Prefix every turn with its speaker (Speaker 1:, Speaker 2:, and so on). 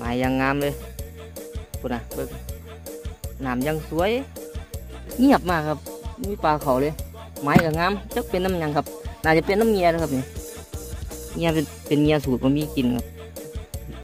Speaker 1: ไม้ยังงามเลยคุณนะเบิ่งน้ำยังสวย เงียบมากครับมีปลาเขาเลย ไม้ก็งามจะเป็นน้ำยังครับน่าจะเป็นน้ำเงียนะครับเนี่ยเงียเป็นเป็นเงียสูตรมันมีกลินครับ